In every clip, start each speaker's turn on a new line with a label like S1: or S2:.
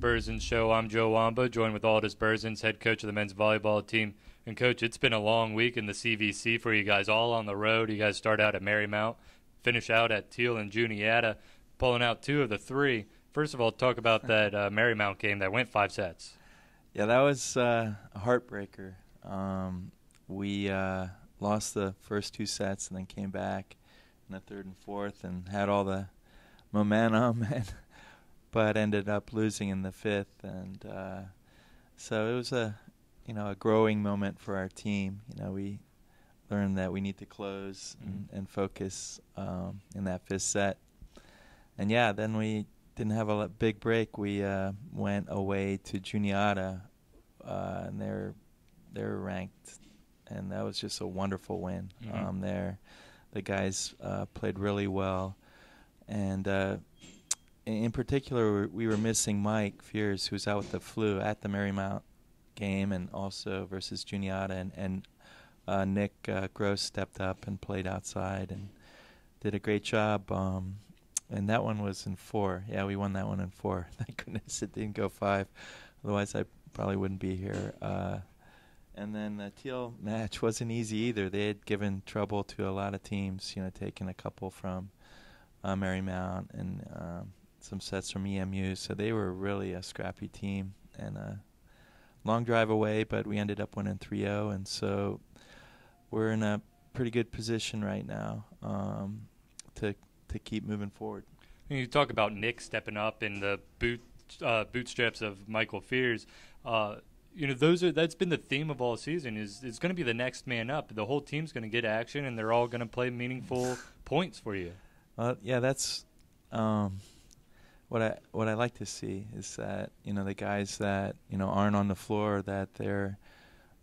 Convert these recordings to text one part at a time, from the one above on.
S1: Aldis show. I'm Joe Wamba, joined with Aldis Berzins, head coach of the men's volleyball team. And coach, it's been a long week in the CVC for you guys, all on the road. You guys start out at Marymount, finish out at Thiel and Juniata, pulling out two of the three. First of all, talk about that uh, Marymount game that went five sets.
S2: Yeah, that was uh, a heartbreaker. Um, we uh, lost the first two sets and then came back in the third and fourth and had all the momentum, and, but ended up losing in the fifth. And uh, so it was a you know a growing moment for our team. You know, we learned that we need to close mm-hmm. and, and, focus um, in that fifth set. And yeah, then we didn't have a big break. We uh, went away to Juniata, uh, and they're they're ranked, and that was just a wonderful win. Mm-hmm. Um, there, the guys uh, played really well, and uh, in particular, we were missing Mike Fears, who's out with the flu at the Marymount game, and also versus Juniata, and and uh, Nick uh, Gross stepped up and played outside and did a great job. Um, and that one was in four. Yeah, we won that one in four. Thank goodness it didn't go five. Otherwise, I probably wouldn't be here. Uh, and then the Thiel match wasn't easy either. They had given trouble to a lot of teams, you know, taking a couple from uh, Marymount and um, some sets from EMU. So they were really a scrappy team and a long drive away, but we ended up winning 3 0. And so we're in a pretty good position right now um, to to keep moving forward.
S1: you talk about Nick stepping up in the boot uh, bootstraps of Michael Fears. Uh, you know, those are that's been the theme of all season. Is it's going to be the next man up. The whole team's going to get action, and they're all going to play meaningful points for you.
S2: Uh, yeah, that's um, what I what I like to see is that you know the guys that you know aren't on the floor that they're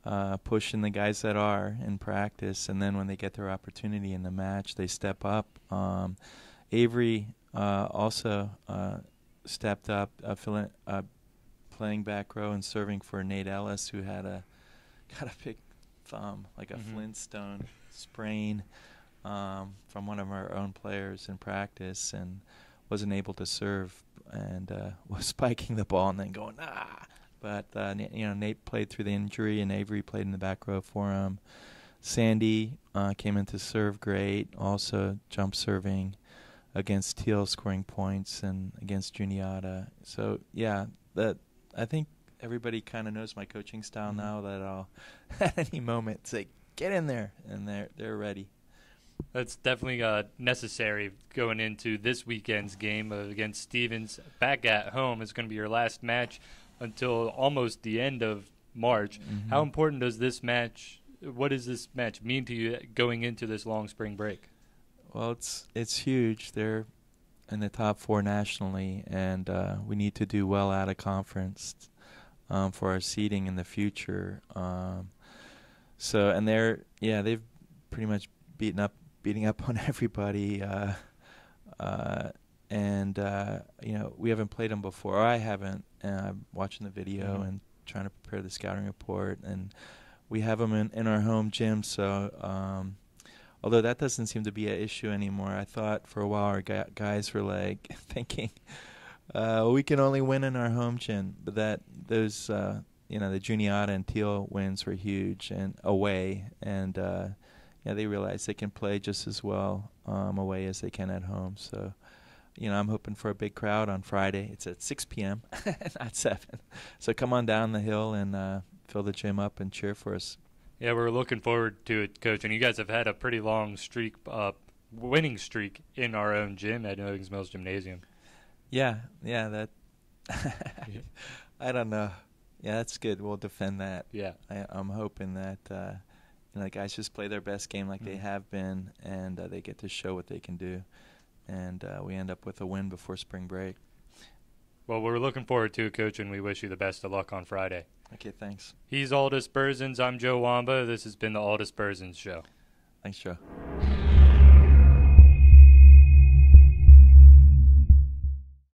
S2: uh, pushing the guys that are in practice, and then when they get their opportunity in the match, they step up. Um, Avery uh, also uh, stepped up, uh, filling, uh, playing back row and serving for Nate Ellis, who had a got a big thumb, like a mm-hmm. Flintstone sprain um, from one of our own players in practice, and wasn't able to serve and uh, was spiking the ball and then going ah but uh, you know, Nate played through the injury, and Avery played in the back row for him. Sandy uh, came in to serve great, also jump serving against Thiel, scoring points, and against Juniata. So yeah, that I think everybody kind of knows my coaching style mm-hmm. now. That I'll at any moment say, "Get in there," and they're they're ready.
S1: That's definitely uh, necessary going into this weekend's game against Stevens back at home. It's going to be your last match until almost the end of March. Mm-hmm. How important does this match? What does this match mean to you going into this long spring break?
S2: Well, it's it's huge. They're in the top four nationally, and uh, we need to do well out of conference um, for our seeding in the future. Um, so, and they're yeah, they've pretty much beaten up beating up on everybody. Uh, uh, and uh, you know we haven't played them before. I haven't. And I'm watching the video mm-hmm. and trying to prepare the scouting report, and we have them in, in our home gym. So um, although that doesn't seem to be an issue anymore, I thought for a while our guys were like thinking uh, we can only win in our home gym, but that those uh, you know the Juniata and Thiel wins were huge and away, and uh, yeah they realize they can play just as well um, away as they can at home. So you know, I'm hoping for a big crowd on Friday. It's at 6 p.m., not 7. So come on down the hill and uh, fill the gym up and cheer for us.
S1: Yeah, we're looking forward to it, Coach. And you guys have had a pretty long streak, uh, winning streak in our own gym at Owings Mills Gymnasium.
S2: Yeah, yeah, that. I don't know. Yeah, that's good. We'll defend that.
S1: Yeah,
S2: I, am hoping that uh, you know the guys just play their best game like mm-hmm. they have been, and uh, they get to show what they can do and uh, we end up with a win before spring break.
S1: Well, we're looking forward to it, Coach, and we wish you the best of luck on Friday.
S2: Okay, thanks.
S1: He's Aldis Berzins. I'm Joe Wamba. This has been the Aldis Berzins Show.
S2: Thanks, Joe.